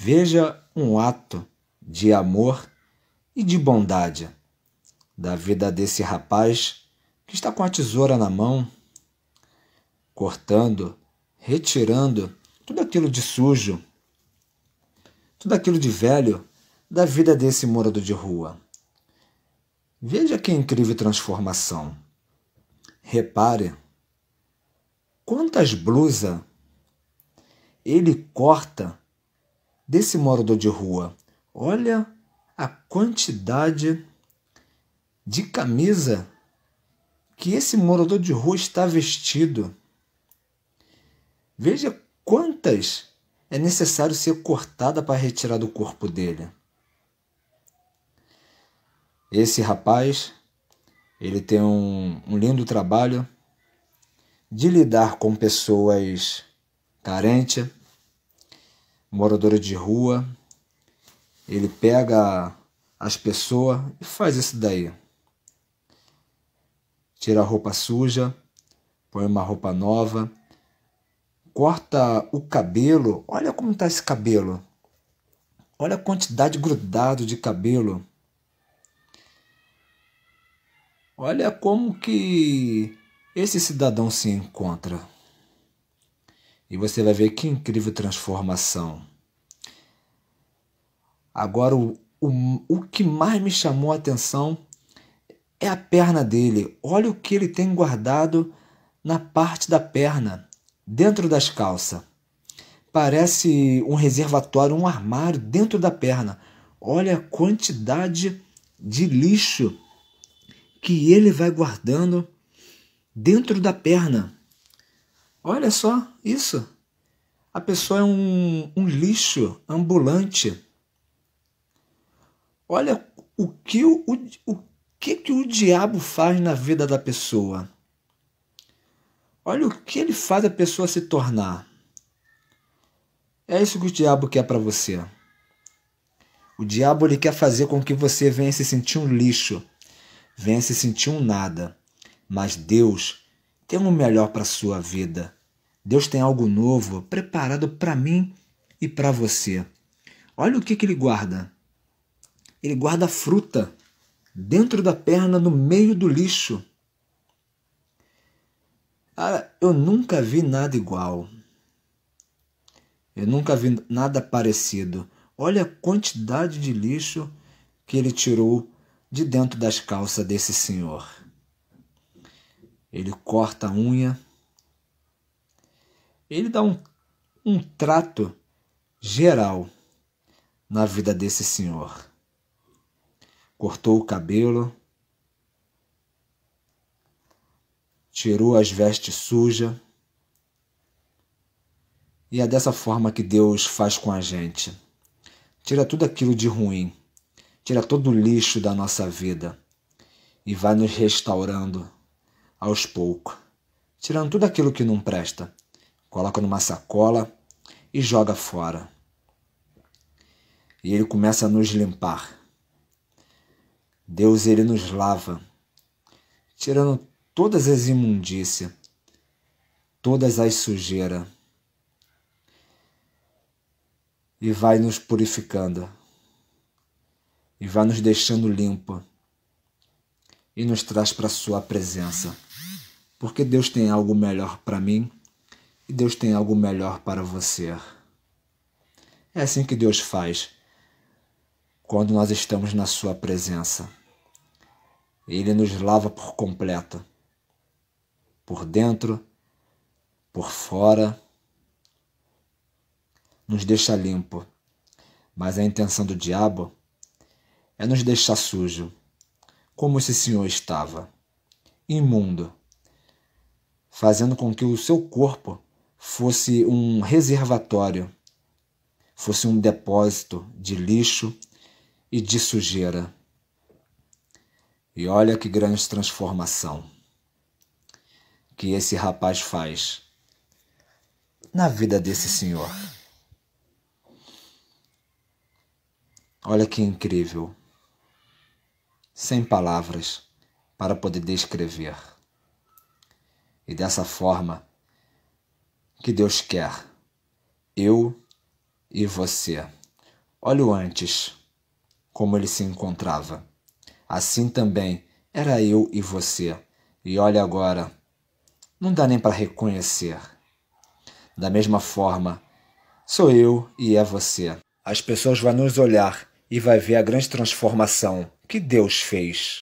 Veja um ato de amor e de bondade da vida desse rapaz que está com a tesoura na mão, cortando, retirando tudo aquilo de sujo, tudo aquilo de velho da vida desse morador de rua. Veja que incrível transformação. Repare quantas blusas ele corta desse morador de rua. Olha a quantidade de camisa que esse morador de rua está vestido. Veja quantas é necessário ser cortada para retirar do corpo dele. Esse rapaz, ele tem um, um lindo trabalho de lidar com pessoas carentes, moradores de rua. Ele pega as pessoas e faz isso daí. Tira a roupa suja, põe uma roupa nova, corta o cabelo. Olha como está esse cabelo. Olha a quantidade grudado de cabelo. Olha como que esse cidadão se encontra. E você vai ver que incrível transformação. Agora, o, o, o que mais me chamou a atenção é a perna dele. Olha o que ele tem guardado na parte da perna, dentro das calças. Parece um reservatório, um armário dentro da perna. Olha a quantidade de lixo que ele vai guardando dentro da perna. Olha só isso. A pessoa é um, um lixo ambulante. Olha o que o, o, o que, que o diabo faz na vida da pessoa. Olha o que ele faz a pessoa se tornar. É isso que o diabo quer para você. O diabo ele quer fazer com que você venha se sentir um lixo, venha se sentir um nada. Mas Deus tem um melhor para sua vida. Deus tem algo novo preparado para mim e para você. Olha o que, que ele guarda. Ele guarda fruta dentro da perna, no meio do lixo. Ah, eu nunca vi nada igual. Eu nunca vi nada parecido. Olha a quantidade de lixo que ele tirou de dentro das calças desse senhor. Ele corta a unha. Ele dá um, um trato geral na vida desse senhor. Cortou o cabelo, tirou as vestes sujas. E é dessa forma que Deus faz com a gente. Tira tudo aquilo de ruim tira todo o lixo da nossa vida e vai nos restaurando aos poucos, tirando tudo aquilo que não presta, coloca numa sacola e joga fora. E ele começa a nos limpar. Deus ele nos lava, tirando todas as imundícias, todas as sujeiras e vai nos purificando e vai nos deixando limpo e nos traz para sua presença. Porque Deus tem algo melhor para mim e Deus tem algo melhor para você. É assim que Deus faz quando nós estamos na sua presença. Ele nos lava por completo, por dentro, por fora, nos deixa limpo. Mas a intenção do diabo é nos deixar sujo, como esse senhor estava, imundo, fazendo com que o seu corpo fosse um reservatório, fosse um depósito de lixo e de sujeira. E olha que grande transformação que esse rapaz faz na vida desse senhor. Olha que incrível sem palavras para poder descrever. E dessa forma que Deus quer, eu e você, Olha o antes, como ele se encontrava. Assim também era eu e você. E olha agora, não dá nem para reconhecer. Da mesma forma, sou eu e é você. As pessoas vão nos olhar e vai ver a grande transformação que Deus fez.